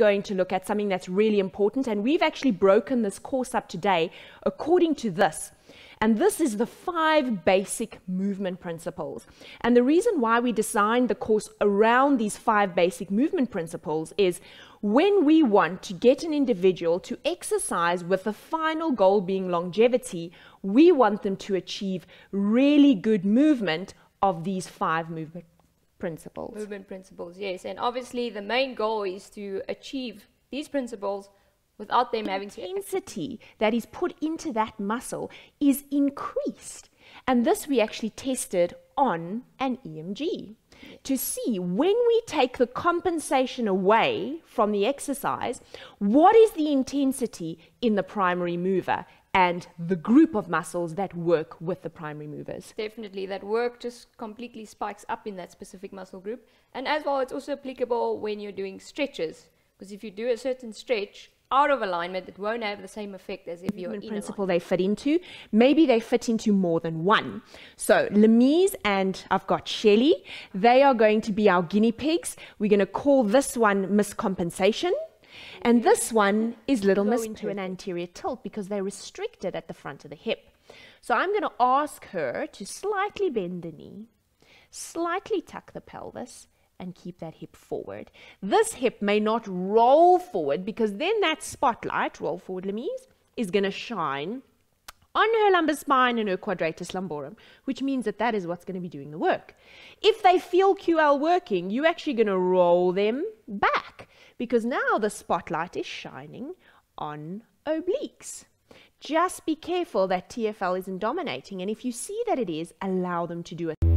going to look at something that's really important, and we've actually broken this course up today according to this. And this is the five basic movement principles. And the reason why we designed the course around these five basic movement principles is when we want to get an individual to exercise with the final goal being longevity, we want them to achieve really good movement of these five movement principles. Movement principles, yes. And obviously, the main goal is to achieve these principles without them having to. intensity that is put into that muscle is increased. And this we actually tested on an EMG to see when we take the compensation away from the exercise, what is the intensity in the primary mover and the group of muscles that work with the primary movers. Definitely, that work just completely spikes up in that specific muscle group. And as well, it's also applicable when you're doing stretches, because if you do a certain stretch, out of alignment, it won't have the same effect as if you're in principle they fit into. Maybe they fit into more than one. So Lemise and I've got Shelley, they are going to be our guinea pigs. We're going to call this one miscompensation. And this one is little miss into an anterior tilt because they're restricted at the front of the hip. So I'm going to ask her to slightly bend the knee, slightly tuck the pelvis, and keep that hip forward. This hip may not roll forward because then that spotlight, roll forward Lemise, is going to shine on her lumbar spine and her quadratus lumborum, which means that that is what's going to be doing the work. If they feel QL working, you're actually going to roll them back because now the spotlight is shining on obliques. Just be careful that TFL isn't dominating, and if you see that it is, allow them to do a